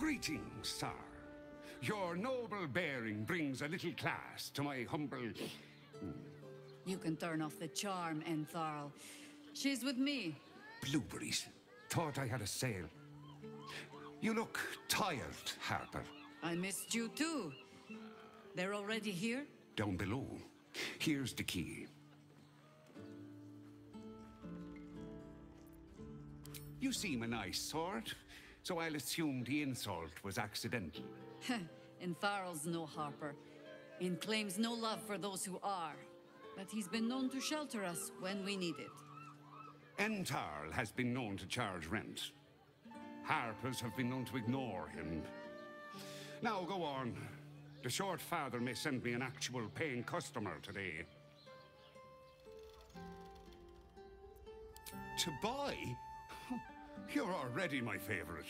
Greetings, sir. Your noble bearing brings a little class to my humble... You can turn off the charm, Entharl. She's with me. Blueberries. Thought I had a sale. You look tired, Harper. I missed you too. They're already here? Down below. Here's the key. You seem a nice sort, so I'll assume the insult was accidental. Entharl's no harper. And claims no love for those who are. But he's been known to shelter us when we need it. Entharl has been known to charge rent. Harpers have been known to ignore him. Now go on. The short father may send me an actual paying customer today. To buy? You're already my favorite.